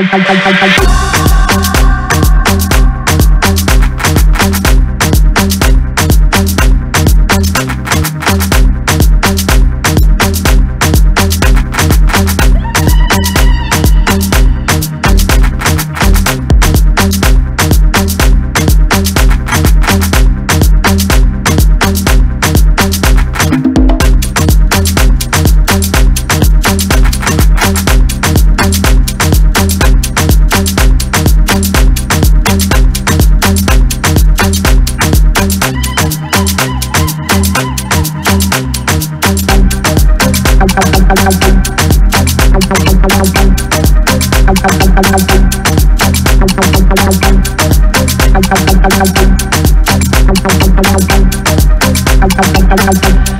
はいはいはいはいはい。Thank you.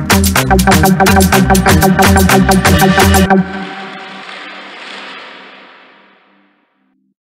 Thank you.